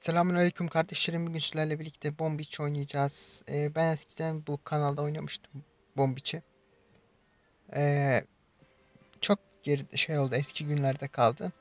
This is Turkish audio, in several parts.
Selamünaleyküm kardeşlerim. Bugün sizlerle birlikte Bombiç oynayacağız. Ee, ben eskiden bu kanalda oynamıştım Bombiç'i. Ee, çok geri şey oldu. Eski günlerde kaldı.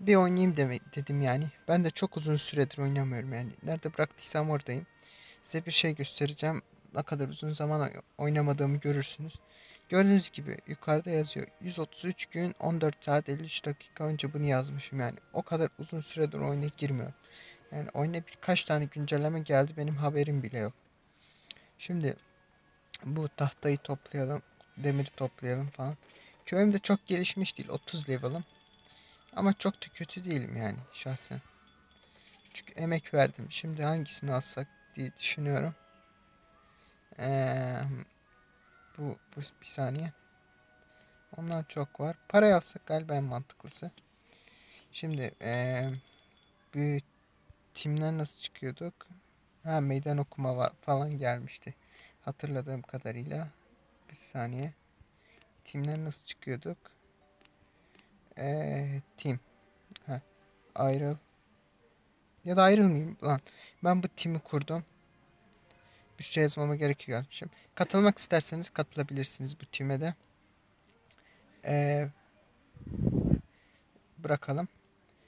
Bir oynayayım demek dedim yani. Ben de çok uzun süredir oynamıyorum yani. Nerede bıraktıysam oradayım. Size bir şey göstereceğim. Ne kadar uzun zaman oy- oynamadığımı görürsünüz. Gördüğünüz gibi yukarıda yazıyor. 133 gün 14 saat 53 dakika önce bunu yazmışım yani. O kadar uzun süredir oyuna girmiyorum. Yani oyuna birkaç tane güncelleme geldi benim haberim bile yok. Şimdi bu tahtayı toplayalım, demiri toplayalım falan. Köyüm de çok gelişmiş değil, 30 level'ım. Ama çok da kötü değilim yani şahsen. Çünkü emek verdim. Şimdi hangisini alsak diye düşünüyorum. Ee, bu, bu bir saniye. Ondan çok var. Parayı alsak galiba en mantıklısı. Şimdi ee, bir timden nasıl çıkıyorduk? Ha meydan okuma falan gelmişti. Hatırladığım kadarıyla. Bir saniye. Timden nasıl çıkıyorduk? Ee, tim. Ha, ayrıl. Ya da ayrılmayayım lan. Ben bu timi kurdum. Bir şey yazmama gerekiyor yazmışım. Katılmak isterseniz katılabilirsiniz bu time de. Ee, bırakalım.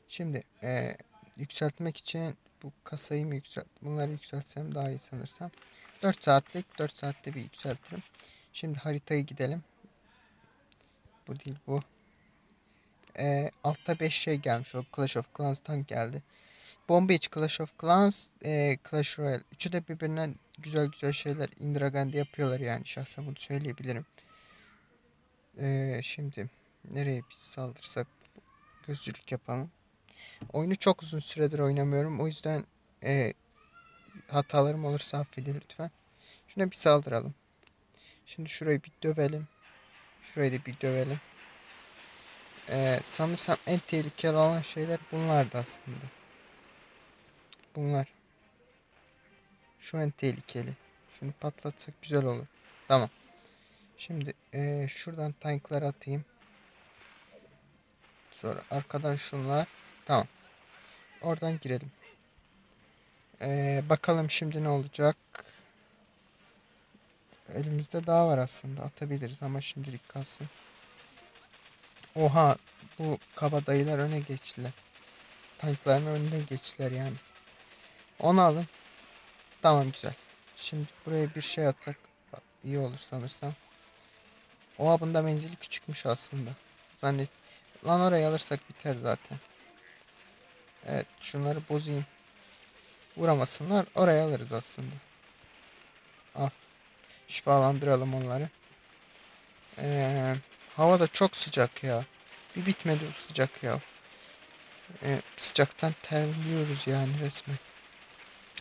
Şimdi ee, yükseltmek için bu kasayı mı yükselt bunları yükseltsem daha iyi sanırsam. 4 saatlik 4 saatte bir yükseltirim. Şimdi haritaya gidelim. Bu değil bu. Ee, altta 5 şey gelmiş. O Clash of Clans'tan geldi. Bomba iç Clash of Clans, e, Clash Royale. Üçü de birbirinden güzel güzel şeyler Indragandi yapıyorlar yani. Şahsen bunu söyleyebilirim. Ee, şimdi nereye biz saldırsak gözcülük yapalım. Oyunu çok uzun süredir oynamıyorum. O yüzden e, hatalarım olursa affedin lütfen. Şuna bir saldıralım. Şimdi şurayı bir dövelim. Şurayı da bir dövelim. Ee, sanırsam en tehlikeli olan şeyler bunlardı aslında. Bunlar. Şu en tehlikeli. Şunu patlatsak güzel olur. Tamam. Şimdi ee, şuradan tankları atayım. Sonra arkadan şunlar. Tamam. Oradan girelim. Ee, bakalım şimdi ne olacak. Elimizde daha var aslında. Atabiliriz ama şimdilik kalsın. Oha bu kabadayılar öne geçtiler. Tankların önüne geçtiler yani. Onu alın. Tamam güzel. Şimdi buraya bir şey atsak iyi olur sanırsam. Oha bunda menzili küçükmüş aslında. Zannet. Lan orayı alırsak biter zaten. Evet şunları bozayım. Vuramasınlar. Oraya alırız aslında. Al. Şifalandıralım onları. Ee, hava da çok sıcak ya. Bir bitmedi bu sıcak ya. Ee, sıcaktan terliyoruz yani resmen.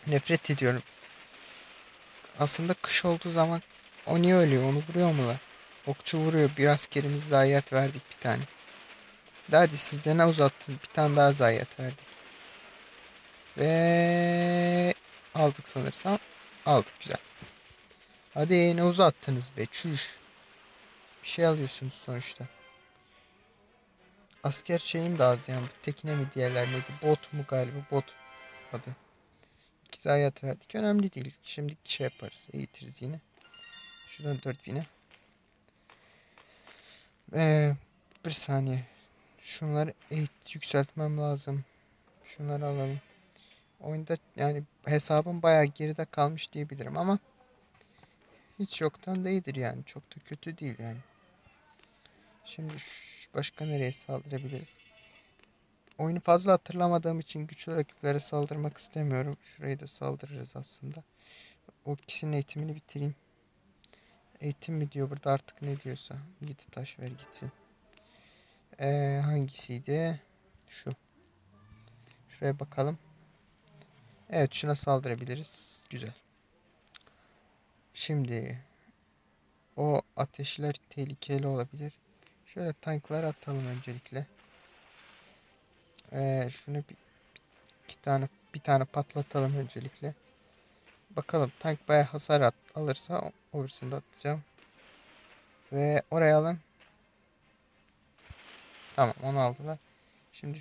Nefret ediyorum. Aslında kış olduğu zaman o niye ölüyor? Onu vuruyor mular? Okçu vuruyor. Bir askerimiz zayiat verdik bir tane. Hadi sizde ne uzattın? Bir tane daha zayiat verdik. Ve aldık sanırsam. Aldık güzel. Hadi ne uzattınız be çüş. Bir şey alıyorsunuz sonuçta. Asker şeyim de az yani. Tekne mi diğerler neydi? Bot mu galiba? Bot adı. İki zayiat verdik. Önemli değil. Şimdi şey yaparız. Eğitiriz yine. Şuradan 4000'e. Ee, bir saniye. Şunları eğit yükseltmem lazım. Şunları alalım. Oyunda yani hesabım bayağı geride kalmış diyebilirim ama hiç yoktan da iyidir yani. Çok da kötü değil yani. Şimdi başka nereye saldırabiliriz? Oyunu fazla hatırlamadığım için güçlü rakiplere saldırmak istemiyorum. Şurayı da saldırırız aslında. O ikisinin eğitimini bitireyim. Eğitim mi diyor burada artık ne diyorsa. Git taş ver gitsin. Ee, hangisiydi? Şu. Şuraya bakalım. Evet şuna saldırabiliriz. Güzel. Şimdi o ateşler tehlikeli olabilir. Şöyle tanklar atalım öncelikle. Ee, şunu bir, iki tane bir tane patlatalım öncelikle. Bakalım tank bayağı hasar at, alırsa o- öbürsünü de atacağım. Ve oraya alın. Tamam onu aldılar. Şimdi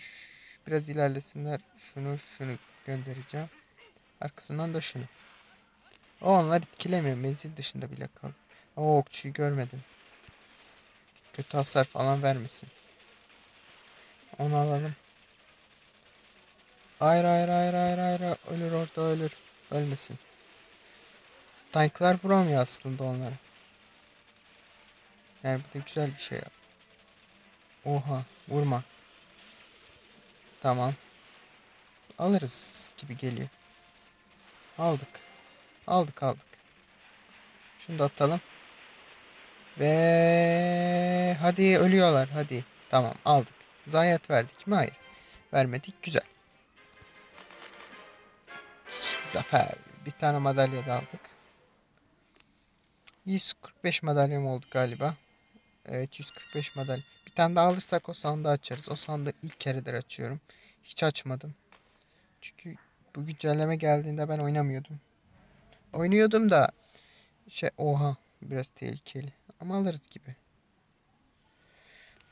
biraz ilerlesinler. Şunu şunu göndereceğim. Arkasından da şunu. O onlar etkilemiyor. Menzil dışında bile kal. O okçuyu görmedim. Kötü hasar falan vermesin. Onu alalım. Hayır hayır hayır hayır hayır. Ölür orada ölür. Ölmesin. Tanklar vuramıyor aslında onlara. Yani bu da güzel bir şey. Oha vurma. Tamam. Alırız gibi geliyor. Aldık. Aldık aldık. Şunu da atalım. Ve hadi ölüyorlar hadi. Tamam aldık. Zayiat verdik mi? Hayır. Vermedik. Güzel. Zafer. Bir tane madalya da aldık. 145 madalyam oldu galiba. Evet 145 madalya. Bir tane daha alırsak o sandığı açarız. O sandığı ilk keredir açıyorum. Hiç açmadım. Çünkü bu güncelleme geldiğinde ben oynamıyordum. Oynuyordum da şey oha biraz tehlikeli. Ama alırız gibi.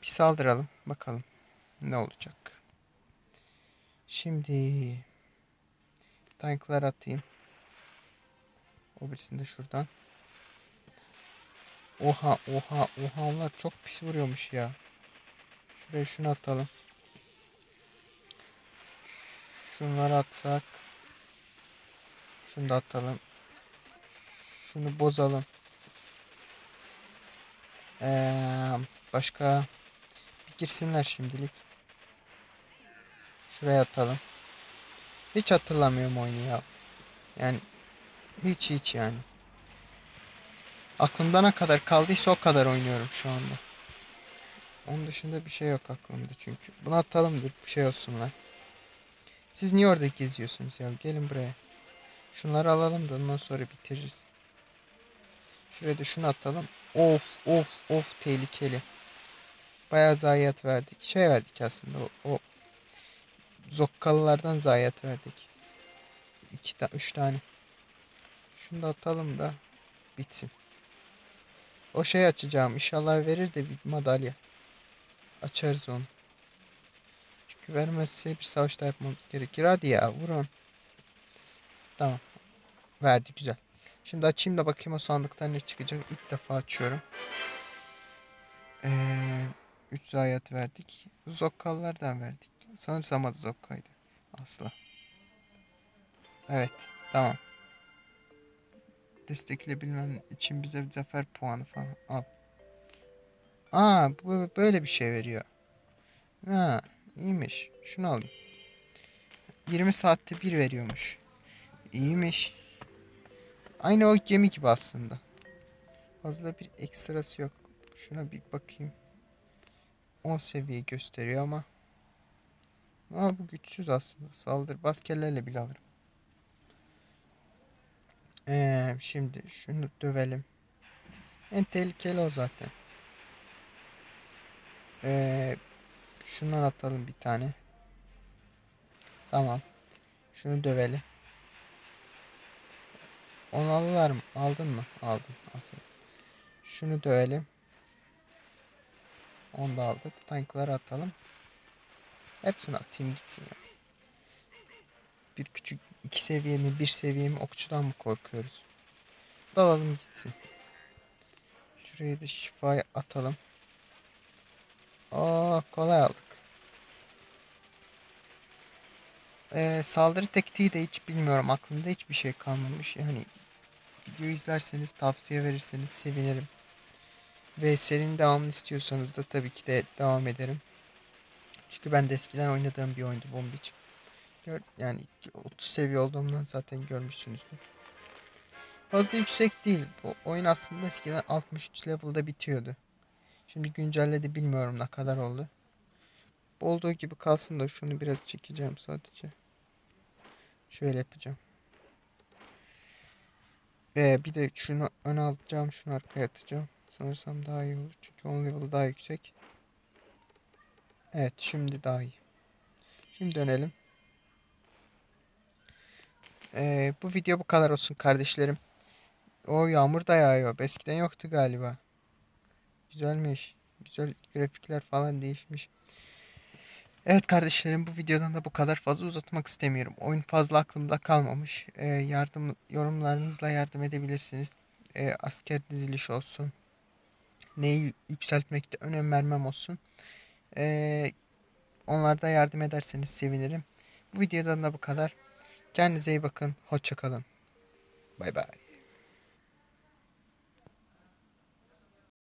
Bir saldıralım bakalım ne olacak. Şimdi tanklar atayım. O birisini de şuradan. Oha oha oha onlar çok pis vuruyormuş ya. Şuraya şunu atalım. Şunları atsak. Şunu da atalım. Şunu bozalım. Ee, başka bir girsinler şimdilik. Şuraya atalım. Hiç hatırlamıyorum oyunu ya. Yani hiç hiç yani. Aklımda ne kadar kaldıysa o kadar oynuyorum şu anda. Onun dışında bir şey yok aklımda çünkü. Bunu atalım bir şey olsunlar. Siz niye orada geziyorsunuz ya? Gelin buraya. Şunları alalım da ondan sonra bitiririz. Şuraya da şunu atalım. Of of of tehlikeli. Bayağı zayiat verdik. Şey verdik aslında o, o zokkalılardan zayiat verdik. İki tane, üç tane. Şunu da atalım da bitsin. O şey açacağım. İnşallah verir de bir madalya. Açarız onu. Vermezse bir savaşta yapmamız gerekir. Hadi ya vurun. Tamam. Verdi güzel. Şimdi açayım da bakayım o sandıktan ne çıkacak. İlk defa açıyorum. Ee, 3 zayiat verdik. Zokkallardan verdik. Sanırsam adı Zokka'ydı. Asla. Evet. Tamam. Destekleyebilmem için bize bir zafer puanı falan al. Aa bu böyle bir şey veriyor. Ha iyiymiş. Şunu alayım. 20 saatte bir veriyormuş. İyiymiş. Aynı o gemi gibi aslında. Fazla bir ekstrası yok. Şuna bir bakayım. 10 seviye gösteriyor ama. Aa bu güçsüz aslında. Saldır. Baskellerle bile alırım. Ee, şimdi şunu dövelim. En tehlikeli o zaten. Ee, şundan atalım bir tane. Tamam. Şunu dövelim. Onu alırlar mı? Aldın mı? Aldın. Aferin. Şunu dövelim. Onu da aldık. Tankları atalım. Hepsini atayım gitsin ya. Bir küçük iki seviye mi bir seviye mi okçudan mı korkuyoruz? Dalalım gitsin. Şuraya da şifayı atalım. Aa kolay aldık. Ee, saldırı tekniği de hiç bilmiyorum. Aklımda hiçbir şey kalmamış. Yani videoyu izlerseniz tavsiye verirseniz sevinirim. Ve serinin devamını istiyorsanız da tabii ki de devam ederim. Çünkü ben de eskiden oynadığım bir oyundu Bombiç. Yani 30 seviye olduğumdan zaten görmüşsünüzdür. Fazla yüksek değil. Bu oyun aslında eskiden 63 level'da bitiyordu. Şimdi güncelledi bilmiyorum ne kadar oldu. Olduğu gibi kalsın da şunu biraz çekeceğim sadece. Şöyle yapacağım. Ve bir de şunu öne alacağım. Şunu arkaya atacağım. Sanırsam daha iyi olur. Çünkü 10 level daha yüksek. Evet şimdi daha iyi. Şimdi dönelim. Ee, bu video bu kadar olsun kardeşlerim. O yağmur da yağıyor. Eskiden yoktu galiba. Güzelmiş. Güzel grafikler falan değişmiş. Evet kardeşlerim bu videodan da bu kadar fazla uzatmak istemiyorum. Oyun fazla aklımda kalmamış. Ee, yardım yorumlarınızla yardım edebilirsiniz. Ee, asker diziliş olsun. Neyi yükseltmekte önem vermem olsun. Ee, onlarda yardım ederseniz sevinirim. Bu videodan da bu kadar. Kendinize iyi bakın. Hoşça kalın. Bay bay.